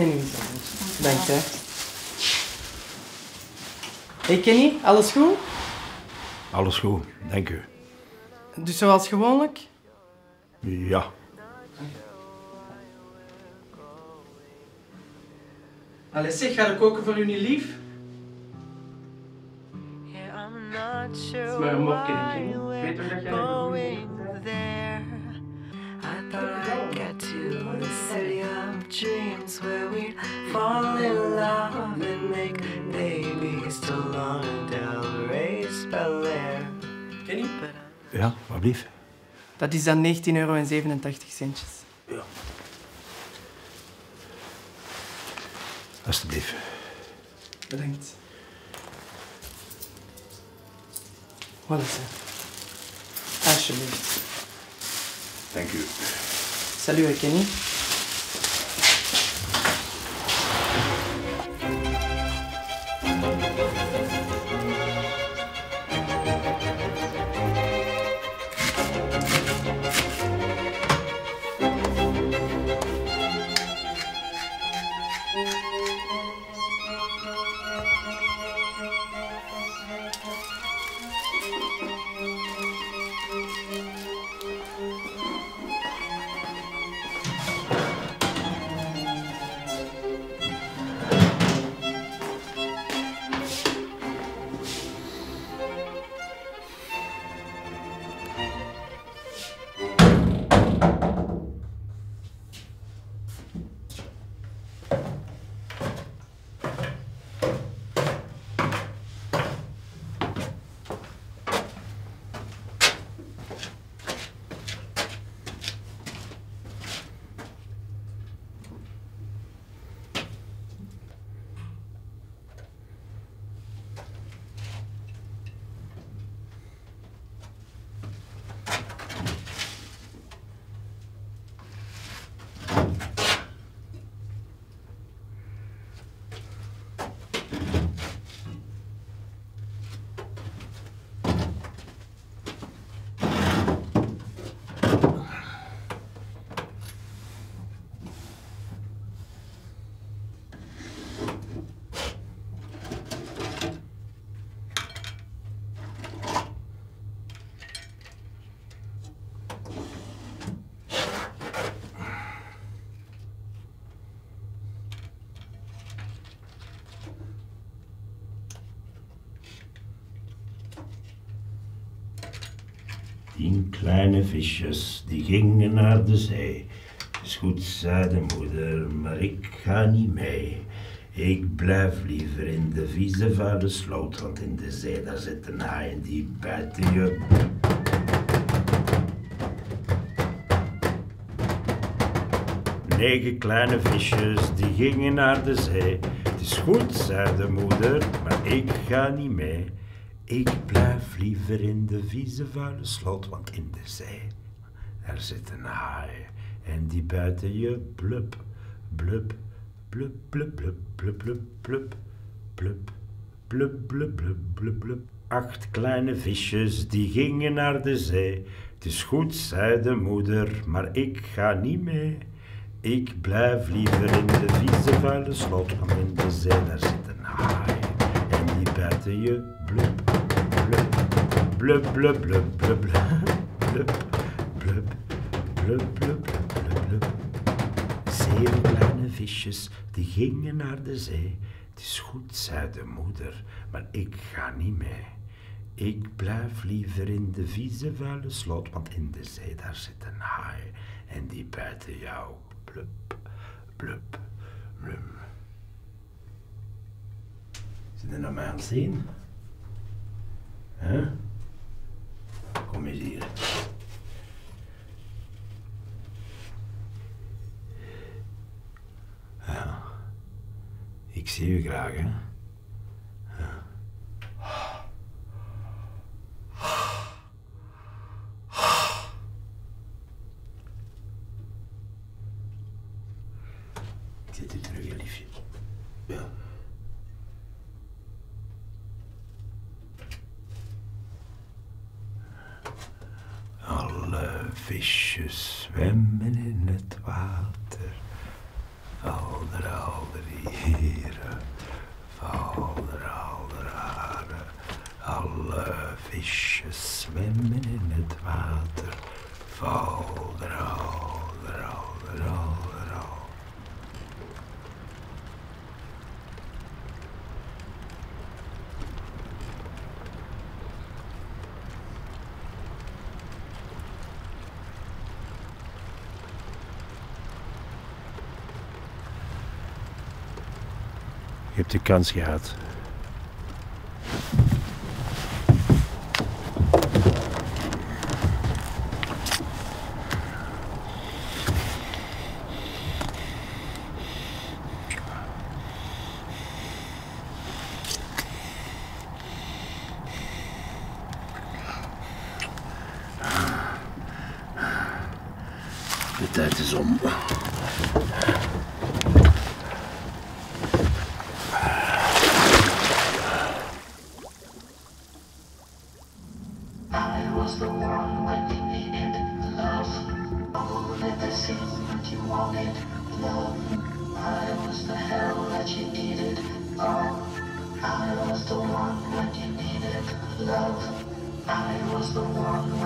En is het. Dank je. Hey Kenny, alles goed? Alles goed, dank u. Dus zoals gewoonlijk? Ja. Allee zeg, ga ik koken voor u niet lief? Not sure maar een mopje, Kenny. Weet toch dat jij dat going dreams where we'd fall in love and make babies to Lana Del Rey's Bel Air. Kenny? Ja, wat blief? Dat is dan 19,87 euro en 87 centjes. Ja. Alsjeblieft. Bedankt. Wat is het? Alsjeblieft. Dank u. Salut, Kenny. Tien kleine visjes, die gingen naar de zee. Is goed, zei de moeder, maar ik ga niet mee. Ik blijf liever in de vieze vuile sloot, want in de zee daar zitten haaien die bijten je. Negen kleine visjes, die gingen naar de zee. Het is goed, zei de moeder, maar ik ga niet mee. Ik blijf liever in de vieze vuile sloot, want in de zee, daar zitten haaien. En die buiten je blub, blub, blub, blub, blub, blub, blub, blub, blub, blub, blub, blub, blub. Acht kleine visjes, die gingen naar de zee. Het is goed, zei de moeder, maar ik ga niet mee. Ik blijf liever in de vieze vuile slot, want in de zee daar zitten haaien. En die bijten je blub, blub, blub, blub, blub, blub, blub, blub, blub, blub, blub, kleine visjes, die gingen naar de zee. Het is goed, zei de moeder, maar ik ga niet mee. Ik blijf liever in de vieze vuile slot, want in de zee daar zitten haaien. En die bijten jou blub, blub, blub. Zit je naar mij aan zien? Hè? Kom eens hier. Ja. Ik zie u graag, hè? Ja. Ik zit u terug, hè, liefje. Ja. Alle visjes zwemmen in het water. Al Valderalderieren, valderalderaren. Alle visjes zwemmen in het water. Valderalderalderalderal. Je hebt de kans gehad. De tijd is om. Was the one when you needed love. Let the scene that you wanted love. I was the hell that you needed. Oh, I was the one when you needed love. I was the one